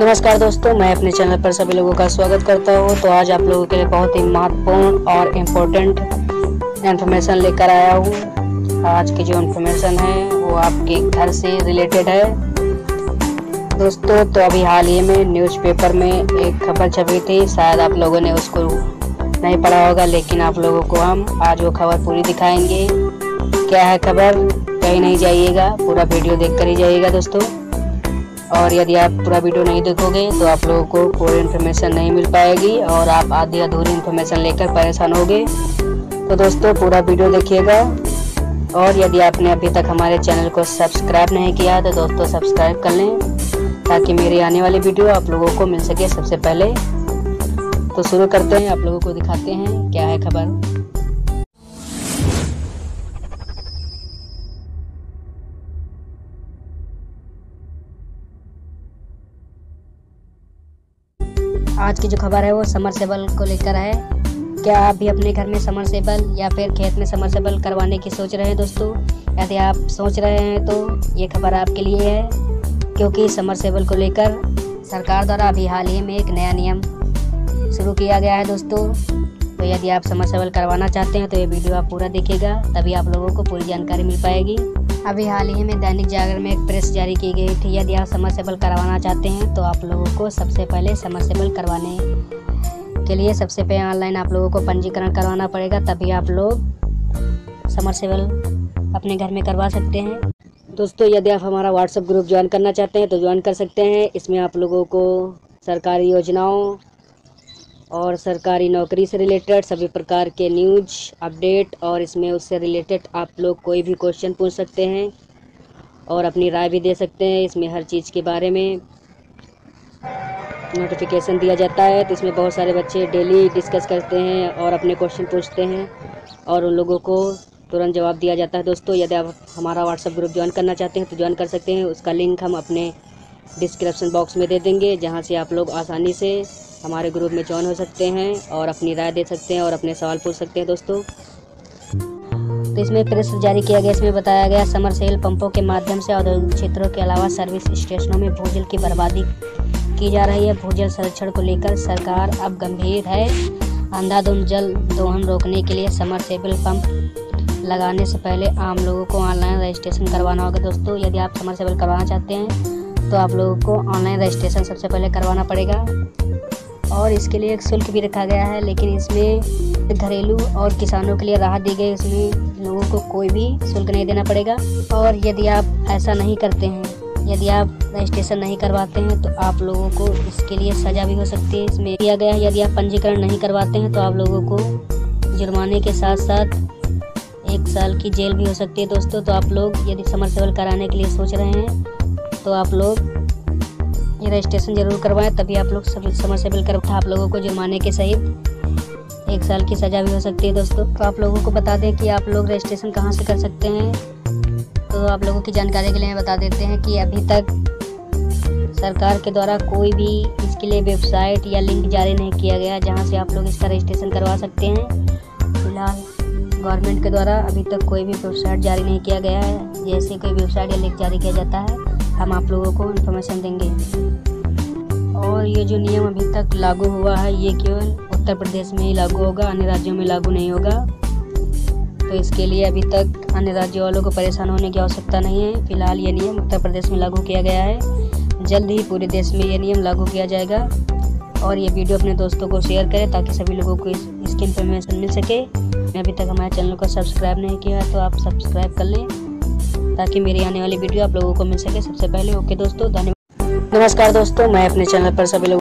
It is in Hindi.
नमस्कार दोस्तों, मैं अपने चैनल पर सभी लोगों का स्वागत करता हूँ। तो आज आप लोगों के लिए बहुत ही महत्वपूर्ण और इम्पोर्टेंट इन्फॉर्मेशन लेकर आया हूँ। आज की जो इन्फॉर्मेशन है, वो आपके घर से रिलेटेड है। दोस्तों तो अभी हाल ही में न्यूज़पेपर में एक खबर छपी थी। शायद आप लोगों ने उसको नहीं पढ़ा होगा, लेकिन आप लोगों को हम आज वो खबर पूरी दिखाएँगे। क्या है खबर? कहीं नहीं जाइएगा, पूरा वीडियो देख कर ही जाइएगा दोस्तों। और यदि आप पूरा वीडियो नहीं देखोगे तो आप लोगों को पूरी इन्फॉर्मेशन नहीं मिल पाएगी और आप आधी अधूरी इन्फॉर्मेशन लेकर परेशान होगे। तो दोस्तों, पूरा वीडियो देखिएगा। और यदि आपने अभी तक हमारे चैनल को सब्सक्राइब नहीं किया तो दोस्तों, सब्सक्राइब कर लें, ताकि मेरी आने वाली वीडियो आप लोगों को मिल सके सबसे पहले। तो शुरू करते हैं, आप लोगों को दिखाते हैं क्या है खबर। आज की जो खबर है वो समरसेबल को लेकर है। क्या आप भी अपने घर में समरसेबल या फिर खेत में समरसेबल करवाने की सोच रहे हैं दोस्तों? यदि आप सोच रहे हैं तो ये खबर आपके लिए है, क्योंकि समरसेबल को लेकर सरकार द्वारा अभी हाल ही में एक नया नियम शुरू किया गया है दोस्तों। तो यदि आप समरसेबल करवाना चाहते हैं तो ये वीडियो आप पूरा देखेगा तभी आप लोगों को पूरी जानकारी मिल पाएगी। अभी हाल ही में दैनिक जागरण में एक प्रेस जारी की गई थी। यदि आप समरसेबल करवाना चाहते हैं तो आप लोगों को सबसे पहले समरसेबल करवाने के लिए सबसे पहले ऑनलाइन आप लोगों को पंजीकरण करवाना पड़ेगा, तभी आप लोग समरसेबल अपने घर में करवा सकते हैं। दोस्तों, यदि आप हमारा व्हाट्सएप ग्रुप ज्वाइन करना चाहते हैं तो ज्वाइन कर सकते हैं। इसमें आप लोगों को सरकारी योजनाओं और सरकारी नौकरी से रिलेटेड सभी प्रकार के न्यूज़, अपडेट और इसमें उससे रिलेटेड आप लोग कोई भी क्वेश्चन पूछ सकते हैं और अपनी राय भी दे सकते हैं इसमें हर चीज़ के बारे में। नोटिफिकेशन दिया जाता है तो इसमें बहुत सारे बच्चे डेली डिस्कस करते हैं और अपने क्वेश्चन पूछते हैं और उन लोगों को तुरंत जवाब दिया जाता है। दोस्तों, यदि आप हमारा व्हाट्सअप ग्रुप ज्वाइन करना चाहते हैं तो ज्वाइन कर सकते हैं। उसका लिंक हम अपने डिस्क्रिप्शन बॉक्स में दे देंगे जहाँ से आप लोग आसानी से हमारे ग्रुप में ज्वाइन हो सकते हैं और अपनी राय दे सकते हैं और अपने सवाल पूछ सकते हैं दोस्तों। तो इसमें प्रेस जारी किया गया, इसमें बताया गया, समर सेल पंपों के माध्यम से औद्योगिक क्षेत्रों के अलावा सर्विस स्टेशनों में भूजल की बर्बादी की जा रही है। भूजल संरक्षण को लेकर सरकार अब गंभीर है। अंधाधुंध जल दोहन रोकने के लिए समर सेबल पंप लगाने से पहले आम लोगों को ऑनलाइन रजिस्ट्रेशन करवाना होगा। दोस्तों, यदि आप समर सेबल करवाना चाहते हैं तो आप लोगों को ऑनलाइन रजिस्ट्रेशन सबसे पहले करवाना पड़ेगा। और इसके लिए एक शुल्क भी रखा गया है, लेकिन इसमें घरेलू और किसानों के लिए राहत दी गई, इसमें लोगों को कोई भी शुल्क नहीं देना पड़ेगा। और यदि आप ऐसा नहीं करते हैं, यदि आप रजिस्ट्रेशन नहीं करवाते हैं तो आप लोगों को इसके लिए सज़ा भी हो सकती है। इसमें दिया गया है, यदि आप पंजीकरण नहीं करवाते हैं तो आप लोगों को जुर्माने के साथ साथ एक साल की जेल भी हो सकती है। दोस्तों तो आप लोग यदि समर सेवल कराने के लिए सोच रहे हैं तो आप लोग ये रजिस्ट्रेशन ज़रूर करवाएँ, तभी आप लोग सब समरसेबल कर आप लोगों को जुर्माने के सहित एक साल की सज़ा भी हो सकती है दोस्तों। तो आप लोगों को बता दें कि आप लोग रजिस्ट्रेशन कहाँ से कर सकते हैं। तो आप लोगों की जानकारी के लिए बता देते हैं कि अभी तक सरकार के द्वारा कोई भी इसके लिए वेबसाइट या लिंक जारी नहीं किया गया, जहाँ से आप लोग इसका रजिस्ट्रेशन करवा सकते हैं। फ़िलहाल गवर्नमेंट के द्वारा अभी तक कोई भी वेबसाइट जारी नहीं किया गया है। जैसे कोई वेबसाइट या लिंक जारी किया जाता है हम आप लोगों को इन्फॉर्मेशन देंगे। और ये जो नियम अभी तक लागू हुआ है ये केवल उत्तर प्रदेश में ही लागू होगा अन्य राज्यों में लागू नहीं होगा। तो इसके लिए अभी तक अन्य राज्यों वालों को परेशान होने की आवश्यकता नहीं है। फ़िलहाल ये नियम उत्तर प्रदेश में लागू किया गया है। जल्द ही पूरे देश में ये नियम लागू किया जाएगा। और ये वीडियो अपने दोस्तों को शेयर करें ताकि सभी लोगों को इस, इसकी इन्फॉर्मेशन मिल सके। अभी तक हमारे चैनल को सब्सक्राइब नहीं किया है तो आप सब्सक्राइब कर लें। ताकि मेरी आने वाली वीडियो आप लोगों को मिल सके। सबसे पहले, ओके दोस्तों, धन्यवाद। नमस्कार दोस्तों, मैं अपने चैनल पर सभी लोग